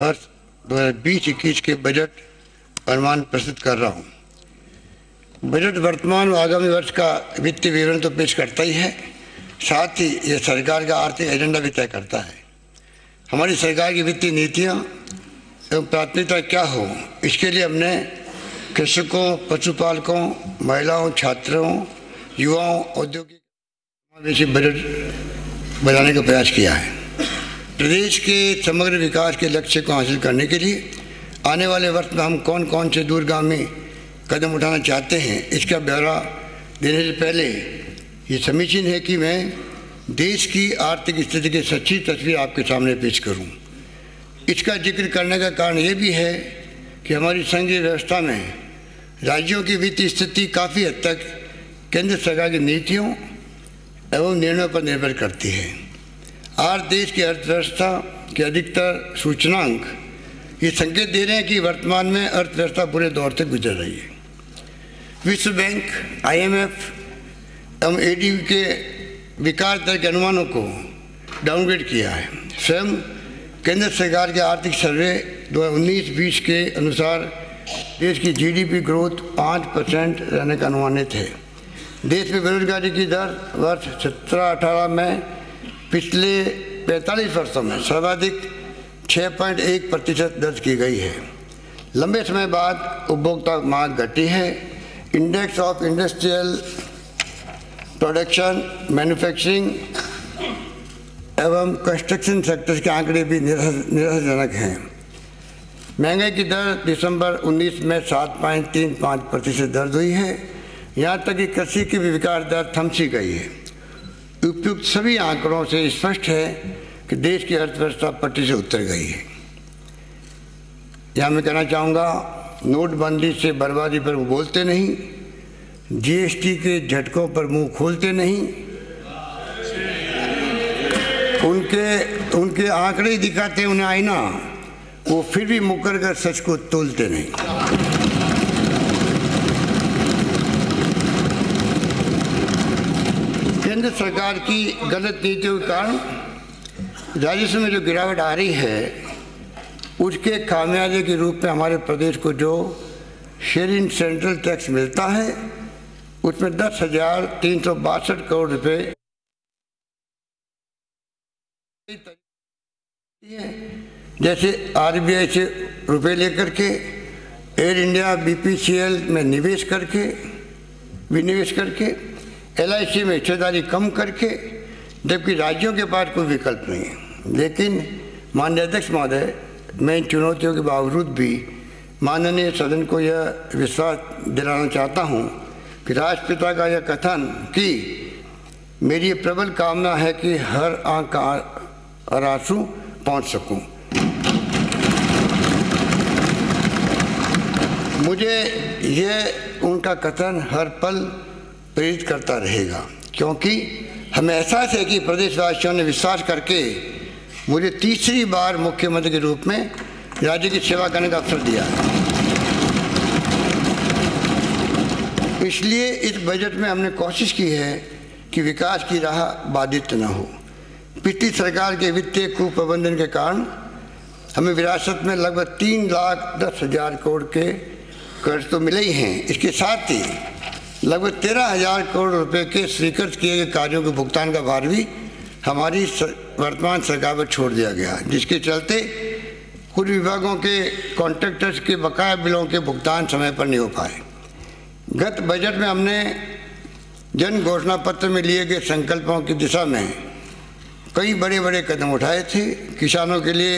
वर्ष दो हज़ार बीस इक्कीस के बजट अनुमान प्रस्तुत कर रहा हूँ। बजट वर्तमान व आगामी वर्ष का वित्तीय विवरण तो पेश करता ही है। साथ ही यह सरकार का आर्थिक एजेंडा भी तय करता है। हमारी सरकार की वित्तीय नीतियाँ एवं प्राथमिकता क्या हो, इसके लिए हमने कृषकों, पशुपालकों, महिलाओं, छात्रों, युवाओं, औद्योगिक बजट बनाने का प्रयास किया है। प्रदेश के समग्र विकास के लक्ष्य को हासिल करने के लिए आने वाले वर्ष में हम कौन कौन से दूरगामी कदम उठाना चाहते हैं, इसका ब्यौरा देने से पहले ये समीचीन है कि मैं देश की आर्थिक स्थिति की सच्ची तस्वीर आपके सामने पेश करूँ। इसका ज़िक्र करने का कारण ये भी है कि हमारी संघीय व्यवस्था में राज्यों की वित्तीय स्थिति काफ़ी हद तक केंद्र सरकार की नीतियों एवं निर्णयों पर निर्भर करती है आज देश की अर्थव्यवस्था के अधिकतर सूचनांक ये संकेत दे रहे हैं कि वर्तमान में अर्थव्यवस्था बुरे दौर से गुजर रही है। विश्व बैंक आईएमएफ एवं एडी के विकास दर के अनुमानों को डाउनग्रेड किया है। स्वयं केंद्र सरकार के आर्थिक सर्वे दो हज़ार उन्नीस बीस के अनुसार देश की जीडीपी ग्रोथ पाँच परसेंट रहने का अनुमानित है। देश में बेरोजगारी की दर वर्ष सत्रह अठारह में पिछले 45 वर्षों में सर्वाधिक 6.1 प्रतिशत दर्ज की गई है। लंबे समय बाद उपभोक्ता मांग घटी है। Index of industrial production manufacturing एवं कंस्ट्रक्शन सेक्टर के आंकड़े भी निराशाजनक हैं। महँगाई की दर दिसंबर 19 में सात पॉइंट तीन पाँच प्रतिशत दर्ज हुई है। यहाँ तक कि कृषि की भी विकास दर थमसी गई है। उपयुक्त सभी आंकड़ों से स्पष्ट है कि देश की अर्थव्यवस्था पट्टी से उतर गई है। यहाँ मैं कहना चाहूँगा, नोटबंदी से बर्बादी पर वो बोलते नहीं जीएसटी के झटकों पर मुँह खोलते नहीं, उनके उनके आंकड़े दिखाते उन्हें आईना, वो फिर भी मुकर कर सच को तोलते नहीं। केंद्र सरकार की गलत नीतियों के कारण राजस्व में जो गिरावट आ रही है, उसके खामियाजे के रूप में हमारे प्रदेश को जो शेयर इन सेंट्रल टैक्स मिलता है, उसमें दस हज़ार तीन सौ बासठ करोड़ रुपए जैसे आरबीआई से रुपए लेकर के एयर इंडिया बीपीसीएल में निवेश करके, विनिवेश करके एल में हिस्सेदारी कम करके, जबकि राज्यों के पास कोई विकल्प नहीं है। लेकिन माननीय अध्यक्ष महोदय, मैं इन चुनौतियों के बावजूद भी माननीय सदन को यह विश्वास दिलाना चाहता हूँ कि राष्ट्रपिता का यह कथन कि मेरी प्रबल कामना है कि हर आँख और आँसू पहुँच सकूँ। मुझे यह उनका कथन हर पल प्रेरित करता रहेगा। क्योंकि हमें एहसास है कि प्रदेशवासियों ने विश्वास करके मुझे तीसरी बार मुख्यमंत्री के रूप में राज्य की सेवा करने का अवसर दिया। इसलिए इस बजट में हमने कोशिश की है कि विकास की राह बाधित न हो। पिछली सरकार के वित्तीय कुप्रबंधन के कारण हमें विरासत में लगभग तीन लाख दस हज़ार करोड़ के कर्ज तो मिले ही हैं। इसके साथ ही लगभग तेरह हज़ार करोड़ रुपए के स्वीकृत किए गए कार्यों के भुगतान का भार भी हमारी वर्तमान सरकार पर छोड़ दिया गया जिसके चलते कुछ विभागों के कॉन्ट्रैक्टर्स के बकाया बिलों के भुगतान समय पर नहीं हो पाए। गत बजट में हमने जन घोषणा पत्र में लिए गए संकल्पों की दिशा में कई बड़े बड़े कदम उठाए थे। किसानों के लिए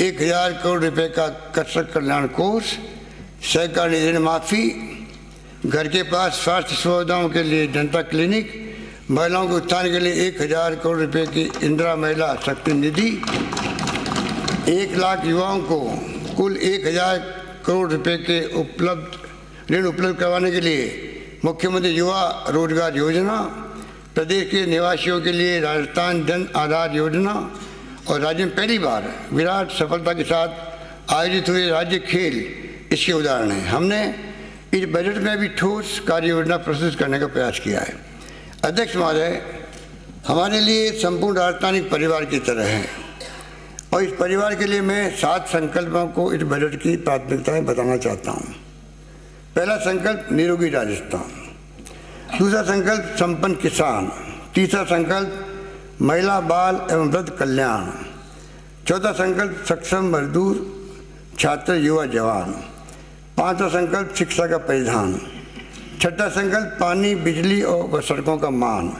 एक हज़ार करोड़ रुपए का कृषक कल्याण कोष, सहकारी ऋण माफ़ी घर के पास स्वास्थ्य सुविधाओं के लिए जनता क्लिनिक, महिलाओं के उत्थान के लिए एक हज़ार करोड़ रुपए की इंदिरा महिला शक्ति निधि, एक लाख युवाओं को कुल एक हज़ार करोड़ रुपए के उपलब्ध, ऋण उपलब्ध करवाने के लिए मुख्यमंत्री युवा रोज़गार योजना, प्रदेश के निवासियों के लिए राजस्थान जन आधार योजना और राज्य में पहली बार विराट सफलता के साथ आयोजित हुए राज्य खेल, इसके उदाहरण हैं। हमने इस बजट में भी ठोस कार्य योजना प्रस्तुत करने का प्रयास किया है। अध्यक्ष महोदय, हमारे लिए संपूर्ण राजधानी परिवार की तरह है और इस परिवार के लिए मैं सात संकल्पों को इस बजट की प्राथमिकताएँ बताना चाहता हूँ। पहला संकल्प, निरोगी राजस्थान। दूसरा संकल्प, संपन्न किसान। तीसरा संकल्प, महिला बाल एवं वृद्ध कल्याण। चौथा संकल्प, सक्षम मजदूर, छात्र, युवा जवान। पांचवा संकल्प शिक्षा का परिधान। छठा संकल्प पानी, बिजली और सड़कों का मान।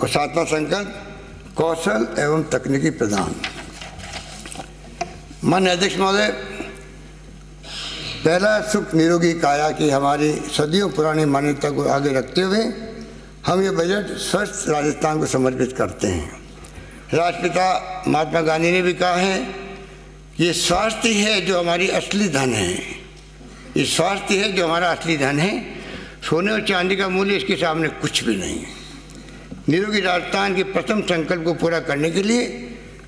और सातवां संकल्प कौशल एवं तकनीकी प्रदान। मान्य अध्यक्ष महोदय, पहला सुख निरोगी काया की हमारी सदियों पुरानी मान्यता को आगे रखते हुए हम ये बजट स्वस्थ राजस्थान को समर्पित करते हैं। राष्ट्रपिता महात्मा गांधी ने भी कहा है ये स्वास्थ्य है जो हमारी असली धन है। ये स्वास्थ्य है जो हमारा असली धन है। सोने और चांदी का मूल्य इसके सामने कुछ भी नहीं है। निरोगी राजस्थान के प्रथम संकल्प को पूरा करने के लिए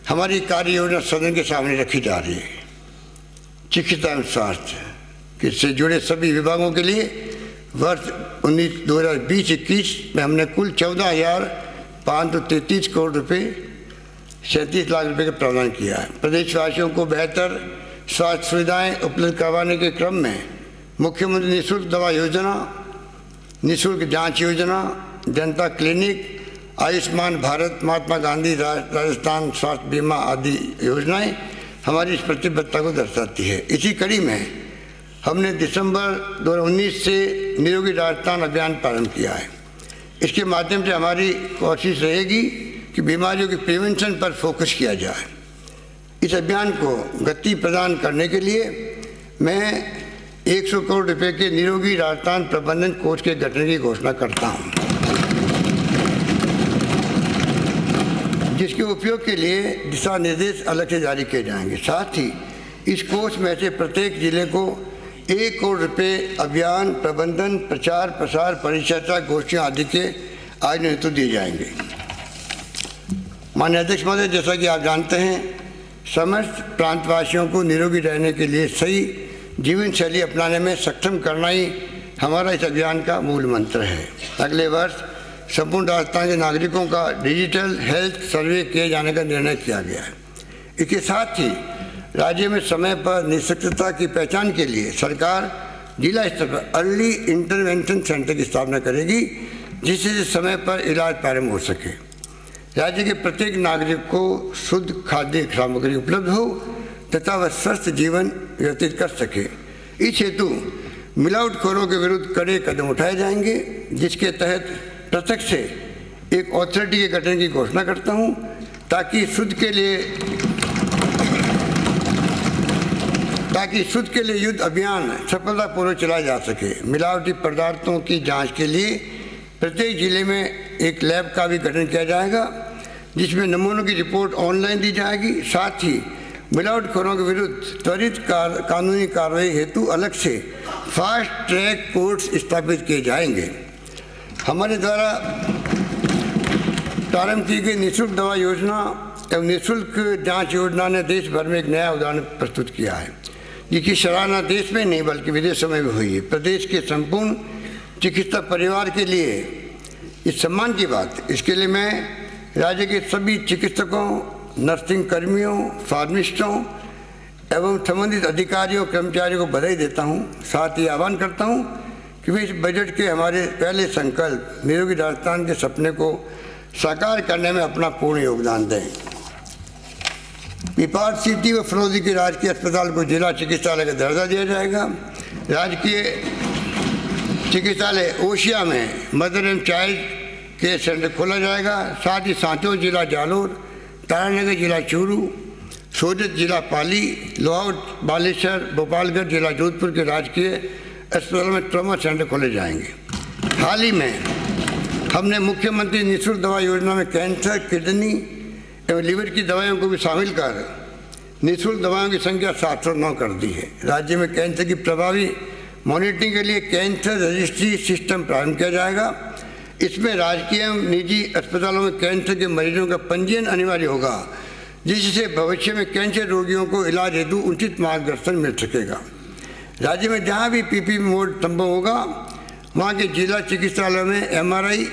हमारी कार्य योजना सदन के सामने रखी जा रही है। चिकित्सा एवं स्वास्थ्य से जुड़े सभी विभागों के लिए वर्ष उन्नीस, दो हज़ार बीस, इक्कीस में हमने कुल चौदह हज़ार पाँच सौ तैंतीस करोड़ रुपये सैंतीस लाख रुपए का प्रावधान किया है। प्रदेशवासियों को बेहतर स्वास्थ्य सुविधाएँ उपलब्ध करवाने के क्रम में मुख्यमंत्री निःशुल्क दवा योजना, निःशुल्क जाँच योजना, जनता क्लिनिक, आयुष्मान भारत, महात्मा गांधी राजस्थान स्वास्थ्य बीमा आदि योजनाएँ हमारी इस प्रतिबद्धता को दर्शाती है। इसी कड़ी में हमने दिसंबर 2019 से निरोगी राजस्थान अभियान प्रारंभ किया है। इसके माध्यम से हमारी कोशिश रहेगी कि बीमारियों के प्रिवेंशन पर फोकस किया जाए। इस अभियान को गति प्रदान करने के लिए मैं 100 करोड़ रुपए के निरोगी राजस्थान प्रबंधन कोष के गठन की घोषणा करता हूँ। जिसके उपयोग के लिए दिशा निर्देश अलग से जारी किए जाएँगे। साथ ही इस कोष में से प्रत्येक ज़िले को एक करोड़ रुपए अभियान प्रबंधन, प्रचार, प्रसार, परिचर्चा, गोष्ठियों आदि के आयोजन हेतु दिए जाएँगे। मान्य अध्यक्ष महोदय, जैसा कि आप जानते हैं समस्त प्रांतवासियों को निरोगी रहने के लिए सही जीवन शैली अपनाने में सक्षम करना ही हमारा इस अभियान का मूल मंत्र है। अगले वर्ष संपूर्ण राजस्थान के नागरिकों का डिजिटल हेल्थ सर्वे किए जाने का निर्णय किया गया है। इसके साथ ही राज्य में समय पर निशक्तता की पहचान के लिए सरकार जिला स्तर पर अर्ली इंटरवेंशन सेंटर की स्थापना करेगी, जिससे समय पर इलाज प्रारंभ हो सके। राज्य के प्रत्येक नागरिक को शुद्ध खाद्य सामग्री उपलब्ध हो तथा वह स्वस्थ जीवन व्यतीत कर सके। इस हेतु मिलावटखोरों के विरुद्ध कड़े कदम उठाए जाएँगे, जिसके तहत प्रत्यक्ष से एक ऑथोरिटी के गठन की घोषणा करता हूँ, ताकि शुद्ध के लिए ताकि शुद्ध के लिए युद्ध अभियान सफलतापूर्वक चलाया जा सके। मिलावटी पदार्थों की जाँच के लिए प्रत्येक ज़िले में एक लैब का भी गठन किया जाएगा जिसमें नमूनों की रिपोर्ट ऑनलाइन दी जाएगी। साथ ही मिलावटखोरों के विरुद्ध त्वरित कार, कानूनी कार्रवाई हेतु अलग से फास्ट ट्रैक कोर्ट्स स्थापित किए जाएँगे। हमारे द्वारा प्रारंभ की गई निःशुल्क दवा योजना एवं निःशुल्क जाँच योजना ने देश भर में एक नया उदाहरण प्रस्तुत किया है जिसकी सराहना देश में नहीं बल्कि विदेशों में भी हुई है। प्रदेश के संपूर्ण चिकित्सा परिवार के लिए इस सम्मान की बात। इसके लिए मैं राज्य के सभी चिकित्सकों, नर्सिंग कर्मियों, फार्मिस्टों एवं संबंधित अधिकारियों, कर्मचारियों को बधाई देता हूँ। साथ ही आह्वान करता हूँ कि वे इस बजट के हमारे पहले संकल्प, निरोगी राजस्थान के सपने को साकार करने में अपना पूर्ण योगदान दें। पिपार सिटी व फरोजी के राजकीय अस्पताल को जिला चिकित्सालय का दर्जा दिया जाएगा। राजकीय चिकित्सालय ओशिया में mother and child care centre खोला जाएगा। साथ ही सांचो जिला जालोर, तारानगर, जिला चूरू, सोजत, जिला पाली लोहावट बालेश्वर, भोपालगढ़, जिला जोधपुर के राजकीय अस्पताल में ट्रॉमा सेंटर खोले जाएँगे। हाल ही में हमने मुख्यमंत्री निःशुल्क दवा योजना में कैंसर, किडनी एवं लीवर की दवाइयों को भी शामिल कर निःशुल्क दवाओं की संख्या सात सौ नौ कर दी है। राज्य में कैंसर की प्रभावी मॉनिटरिंग के लिए कैंसर रजिस्ट्री सिस्टम प्रारंभ किया जाएगा। इसमें राजकीय एवं निजी अस्पतालों में कैंसर के मरीजों का पंजीयन अनिवार्य होगा, जिससे भविष्य में कैंसर रोगियों को इलाज हेतु उचित मार्गदर्शन मिल सकेगा। राज्य में जहाँ भी पीपी मोड संभव होगा, वहाँ के जिला चिकित्सालय में एमआरआई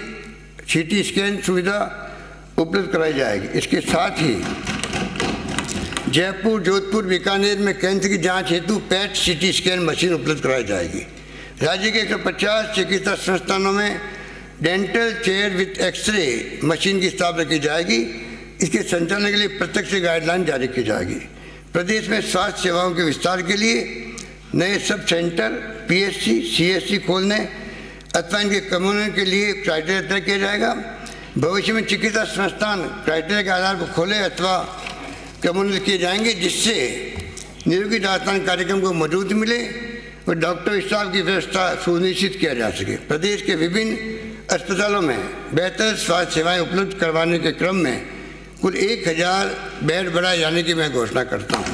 सीटी स्कैन सुविधा उपलब्ध कराई जाएगी। इसके साथ ही जयपुर, जोधपुर, बीकानेर में कैंसर की जाँच हेतु पैट सीटी स्कैन मशीन उपलब्ध कराई जाएगी। राज्य के 150 चिकित्सा संस्थानों में dental chair with x ray machine की स्थापना की जाएगी। इसके संचालन के लिए प्रत्यक्ष गाइडलाइन जारी की जाएगी। प्रदेश में स्वास्थ्य सेवाओं के विस्तार के लिए नए सब सेंटर पीएससी सीएससी खोलने, अथवा इनके कम्युनिटी के लिए क्राइटेरिया तय किया जाएगा। भविष्य में चिकित्सा संस्थान क्राइटेरिया के आधार पर खोले अथवा कम्युनिटी किए जाएँगे, जिससे निरोगी राजस्थान कार्यक्रम को मज़बूत मिले और डॉक्टर स्टाफ की व्यवस्था सुनिश्चित किया जा सके। प्रदेश के विभिन्न अस्पतालों में बेहतर स्वास्थ्य सेवाएँ उपलब्ध करवाने के क्रम में कुल एक हज़ार बेड बढ़ाए जाने की मैं घोषणा करता हूँ।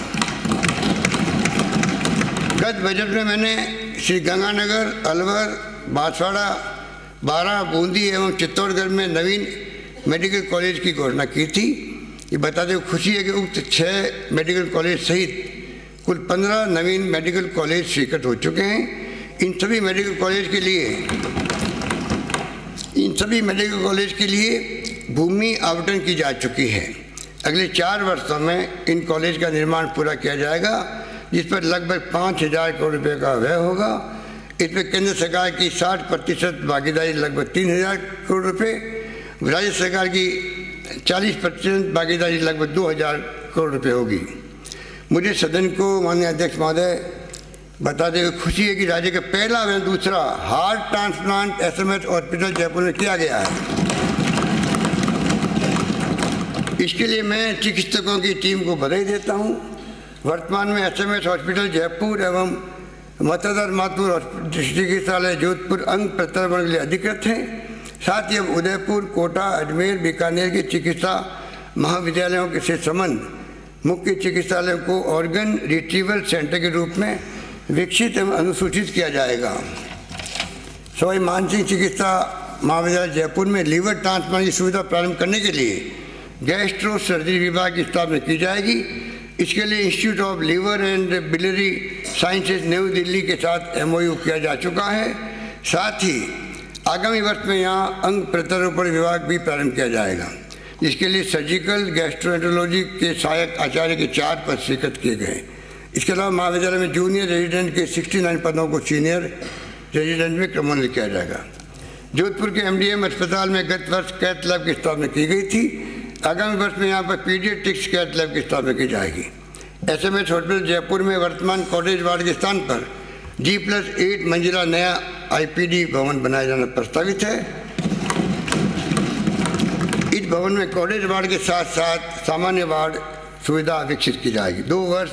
गत बजट में मैंने श्री गंगानगर, अलवर, बांसवाड़ा बारह बूंदी एवं चित्तौड़गढ़ में नवीन मेडिकल कॉलेज की घोषणा की थी। ये बता दें, खुशी है कि उक्त छः मेडिकल कॉलेज सहित कुल पंद्रह नवीन मेडिकल कॉलेज स्वीकृत हो चुके हैं। इन सभी मेडिकल कॉलेज के लिए, इन सभी मेडिकल कॉलेज के लिए भूमि आवंटन की जा चुकी है। अगले चार वर्षों में इन कॉलेज का निर्माण पूरा किया जाएगा, जिस पर लगभग पाँच हज़ार करोड़ रुपये का व्यय होगा। इसमें केंद्र सरकार की 60 प्रतिशत भागीदारी लगभग तीन हज़ार करोड़ रुपये राज्य सरकार की 40 प्रतिशत भागीदारी लगभग दो हज़ार करोड़ रुपये होगी। मुझे सदन को माननीय अध्यक्ष महोदय बताते हुए खुशी है कि राज्य का पहला व दूसरा heart transplant S M SMS hospital Jaipur में किया गया है। इसके लिए मैं चिकित्सकों की टीम को बधाई देता हूँ। वर्तमान में एसएमएस हॉस्पिटल जयपुर एवं मतदार मातुर चिकित्सालय जोधपुर अंग प्रत्यारोपण के लिए अधिकृत हैं। साथ ही अब उदयपुर, कोटा, अजमेर, बीकानेर के चिकित्सा महाविद्यालयों के से संबंध मुख्य चिकित्सालयों को ऑर्गन रिट्रीवल सेंटर के रूप में विकसित एवं अनुसूचित किया जाएगा। सवाई मानसिक चिकित्सा महाविद्यालय जयपुर में लीवर ट्रांसप्लांट की सुविधा प्रारंभ करने के लिए गैस्ट्रो सर्जरी विभाग की स्थापना की जाएगी। इसके लिए institute of liver and biliary sciences New Delhi के साथ एमओयू किया जा चुका है। साथ ही आगामी वर्ष में यहाँ अंग प्रत्यारोपण विभाग भी प्रारंभ किया जाएगा। इसके लिए सर्जिकल गैस्ट्रोएंटोलॉजी के सहायक आचार्य के चार पद स्वीकृत किए गए। इसके अलावा महाविद्यालय में जूनियर रेजिडेंट के 69 पदों को सीनियर रेजिडेंट में क्रमोन्नत किया जाएगा। जोधपुर के एमडीएम अस्पताल में गत वर्ष कैथ लैब की स्थापना की गई थी। आगामी वर्ष में यहाँ पर पीडियाट्रिक्स कैथ लैब की स्थापना की जाएगी। S M S hospital Jaipur में वर्तमान कॉटेज वार्ड के स्थान पर जी प्लस एट मंजिला नया आईपीडी भवन बनाया जाना प्रस्तावित है। इस भवन में कॉलेज वार्ड के साथ साथ सामान्य वार्ड सुविधा विकसित की जाएगी। दो वर्ष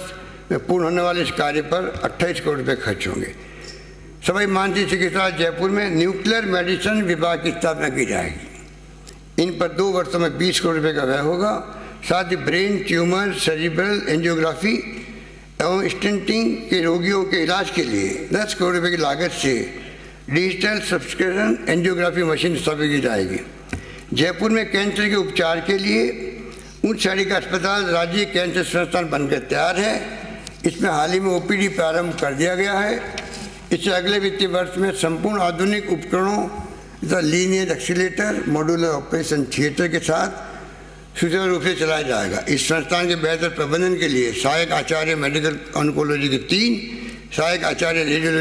में पूर्ण होने वाले इस कार्य पर 28 करोड़ रुपये खर्च होंगे। सभी मानसिक चिकित्सा जयपुर में न्यूक्लियर मेडिसिन विभाग की स्थापना की जाएगी। इन पर दो वर्षों में 20 करोड़ रुपये का व्यय होगा। साथ ही ब्रेन ट्यूमर, सेरिब्रल, एंजियोग्राफी एवं स्टेंटिंग के रोगियों के इलाज के लिए 10 करोड़ रुपए की लागत से डिजिटल सब्सक्रिप्शन एंजियोग्राफी मशीन स्थापित की जाएगी। जयपुर में कैंसर के उपचार के लिए उच्च श्रेणी का अस्पताल राज्य कैंसर संस्थान बनकर तैयार है। इसमें हाल ही में ओपीडी प्रारंभ कर दिया गया है। इससे अगले वित्तीय वर्ष में संपूर्ण आधुनिक उपकरणों तथा linear accelerator modular operation theatre के साथ सुचारू रूप से चलाया जाएगा। इस संस्थान के बेहतर प्रबंधन के लिए सहायक आचार्य मेडिकल ऑन्कोलॉजी के तीन सहायक आचार्य रेडियोलॉजी